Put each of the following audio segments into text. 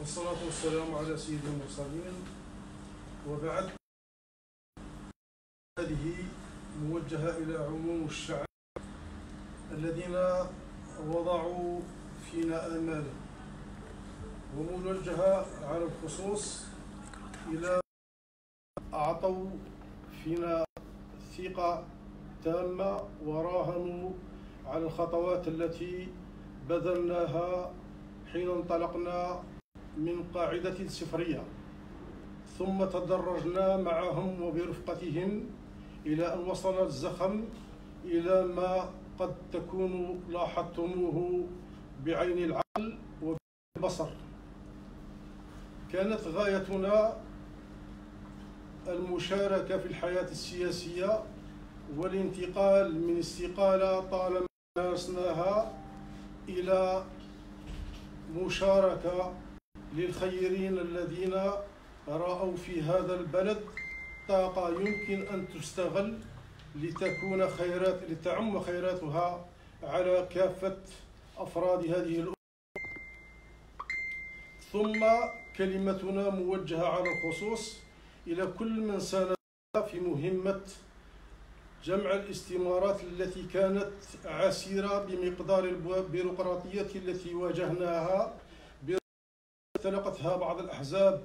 والصلاة والسلام على سيد المرسلين. وبعد هذه موجهة إلى عموم الشعب الذين وضعوا فينا آمالا. وموجهة على الخصوص إلى أعطوا فينا ثقة تامة وراهنوا على الخطوات التي بذلناها حين انطلقنا من قاعدة صفرية ثم تدرجنا معهم وبرفقتهم إلى أن وصل الزخم إلى ما قد تكون لاحظتموه بعين العقل وبالبصر. كانت غايتنا المشاركة في الحياة السياسية والانتقال من استقالة طالما مارسناها إلى مشاركة للخيرين الذين رأوا في هذا البلد طاقة يمكن أن تستغل لتكون خيرات لتعم خيراتها على كافة أفراد هذه الأمة. ثم كلمتنا موجهة على الخصوص إلى كل من ساند في مهمة جمع الاستمارات التي كانت عسيرة بمقدار البيروقراطية التي واجهناها اختلقتها بعض الأحزاب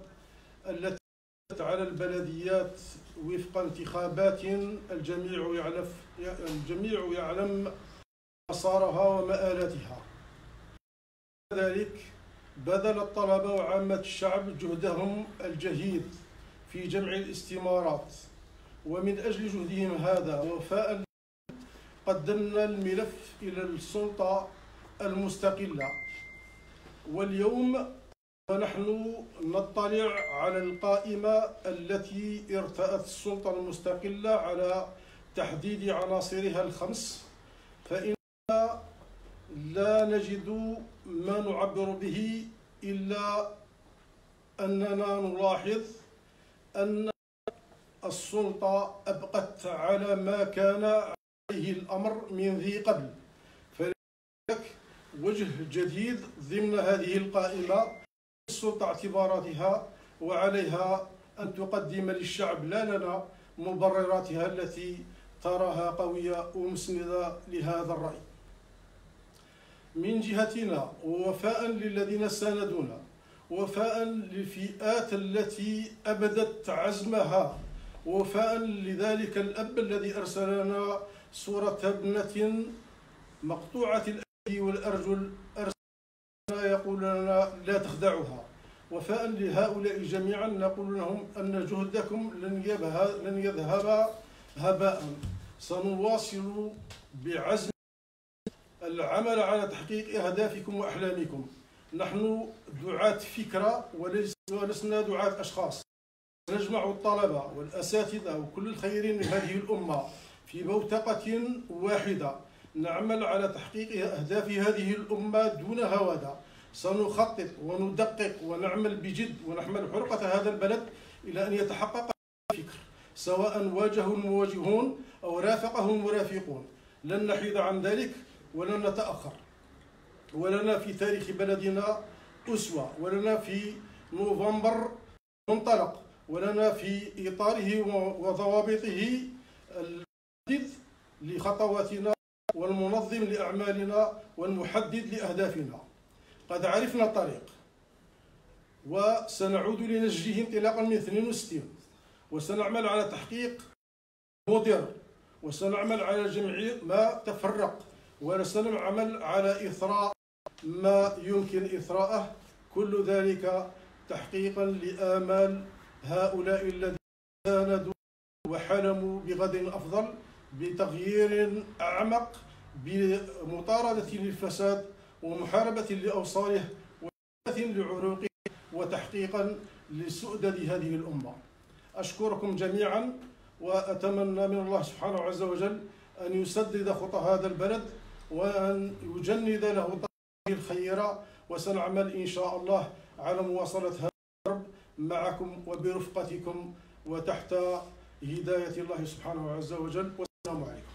التي على البلديات وفق انتخابات الجميع يعرف الجميع يعلم مسارها ومآلاتها. كذلك بذل الطلبة وعامة الشعب جهدهم الجهيد في جمع الاستمارات. ومن أجل جهدهم هذا وفاء قدمنا الملف إلى السلطة المستقلة. واليوم ونحن نطلع على القائمة التي ارتأت السلطة المستقلة على تحديد عناصرها الخمس فإننا لا نجد ما نعبر به إلا أننا نلاحظ أن السلطة أبقت على ما كان عليه الأمر من ذي قبل. فلذلك وجه جديد ضمن هذه القائمة السلطة اعتباراتها وعليها أن تقدم للشعب لا لنا مبرراتها التي تراها قوية ومسندة لهذا الرأي. من جهتنا ووفاء للذين ساندونا وفاء للفئات التي أبدت عزمها وفاء لذلك الأب الذي أرسل لنا صورة ابنة مقطوعة الأيدي والأرجل يقول لنا لا تخدعها. وفاء لهؤلاء جميعا نقول لهم أن جهدكم لن يذهب, لن يذهب هباء. سنواصل بعزم العمل على تحقيق أهدافكم وأحلامكم. نحن دعاة فكرة ولسنا دعاة أشخاص. نجمع الطلبة والأساتذة وكل الخيرين هذه الأمة في بوتقة واحدة. نعمل على تحقيق أهداف هذه الأمة دون هوادة. سنخطط وندقق ونعمل بجد ونحمل حرقة هذا البلد إلى أن يتحقق الفكر سواء واجهه المواجهون أو رافقه المرافقون لن نحيد عن ذلك ولن نتأخر. ولنا في تاريخ بلدنا أسوة ولنا في نوفمبر منطلق ولنا في إطاره وضوابطه الجديد لخطواتنا والمنظم لأعمالنا والمحدد لأهدافنا. قد عرفنا الطريق وسنعود لنسجه انطلاقا من 62 وسنعمل على تحقيق مدير. وسنعمل على جمع ما تفرق. وسنعمل على إثراء ما يمكن إثراءه. كل ذلك تحقيقا لآمال هؤلاء الذين ساندوا وحلموا بغد أفضل بتغيير أعمق بمطاردة للفساد ومحاربة لأوصاله وإثبات لعروقه وتحقيقا لسؤدد هذه الأمة. أشكركم جميعا وأتمنى من الله سبحانه عز وجل أن يسدد خطى هذا البلد وأن يجند له طريق الخيرة وسنعمل إن شاء الله على مواصلة هذا الدرب معكم وبرفقتكم وتحت هداية الله سبحانه عز وجل. والسلام عليكم.